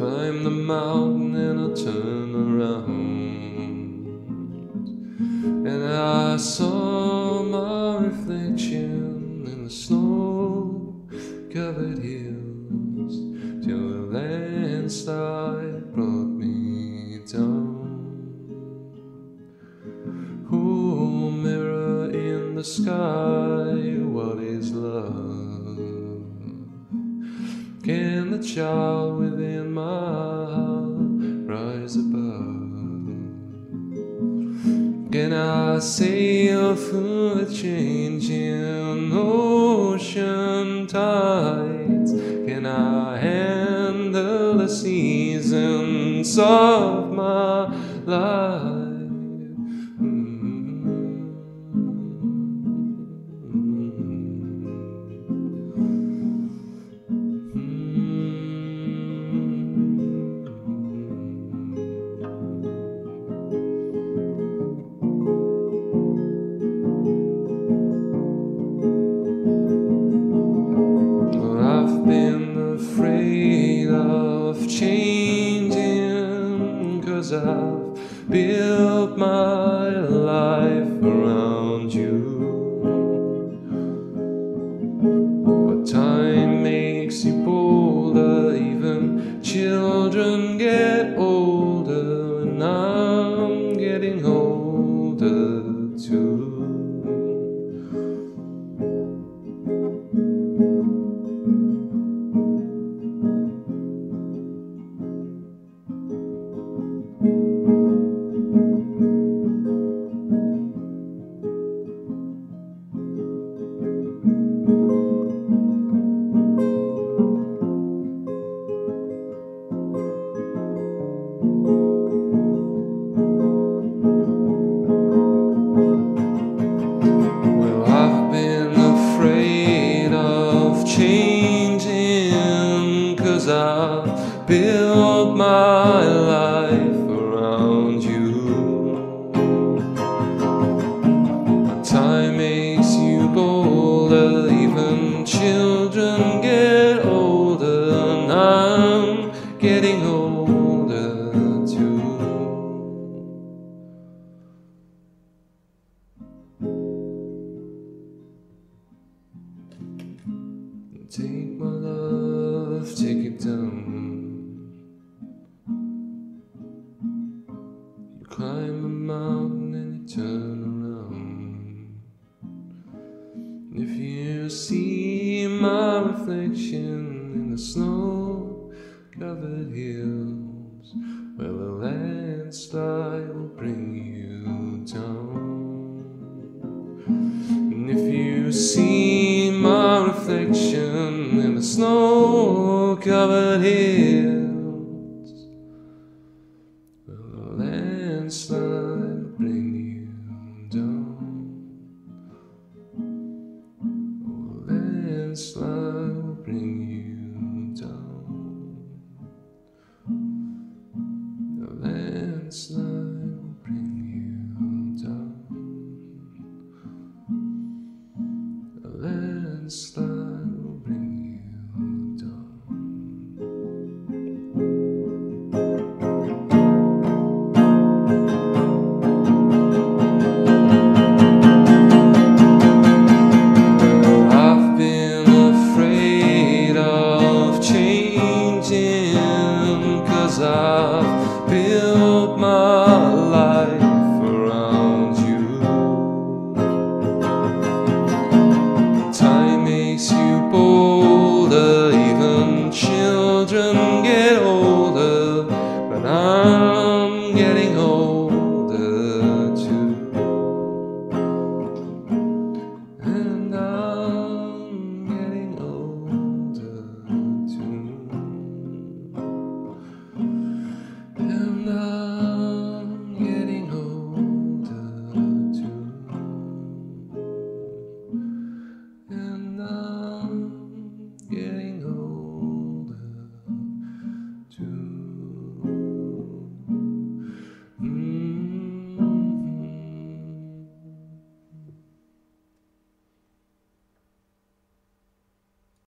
climb the mountain and I turn around saw my reflection in the snow covered hills till the landslide brought me down. Oh, mirror in the sky, what is love? Can the child within my heart rise above? Sail through the changing ocean tides? Can I handle the seasons of my life? I've built my life around Take my love, take it down. You climb a mountain and you turn around. If you see my reflection in the snow covered hills, well, the landslide will bring you down. And if you see my reflection snow covered hills. Will the landslide bring you down? Will the landslide bring you down? The landslide will bring you down. The landslide.